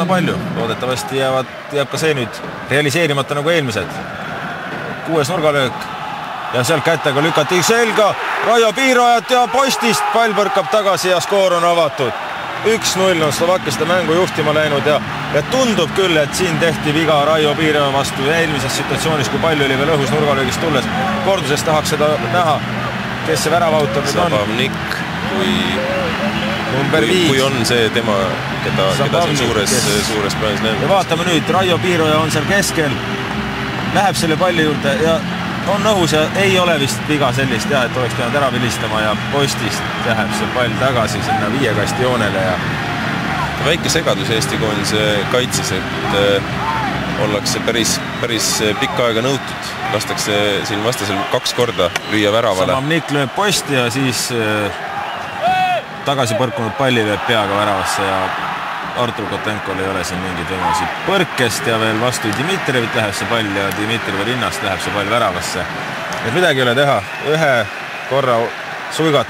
üsna palju, loodetavasti jäävad, jääb ka see nüüd realiseerimata nagu eelmised. kuues nurgalöök ja sealt kätega lükati selga Raio Piirajat ja postist pall põrkab tagasi ja skoor on avatud. üks-null on Slovakkiaste mängu juhtima läinud ja, ja tundub küll, et siin tehti viga Raio Piiraja vastu eelmises situatsioonis, kui pall oli veel õhus nurgalöögist tulles. korduses tahaks seda näha, kes see väravautor nüüd on. Sabavnik, kui number viis. kui on see tema, keda, keda siin suures, suures plaanis näeme. ja vaatame nüüd, Raio Piiroja on seal keskel, läheb selle palli juurde ja on õhus ja ei ole vist viga sellist jah, et oleks pidanud ära vilistama ja postist läheb see pall tagasi sinna viie kasti joonele ja väike segadus Eesti koondise kaitses, et äh, ollakse päris, päris pikka aega nõutud, lastakse siin vastasel kaks korda lüüa väravale. Samamnik lööb posti ja siis äh, tagasi põrkunud palli lööb peaga väravasse ja Artur Kotenkol ei ole siin mingeid võimalusi. põrkest ja veel vastu Dmitrijevit läheb see pall ja Dmitrijevi rinnast läheb see pall väravasse. et midagi ei ole teha, ühe korra suigata.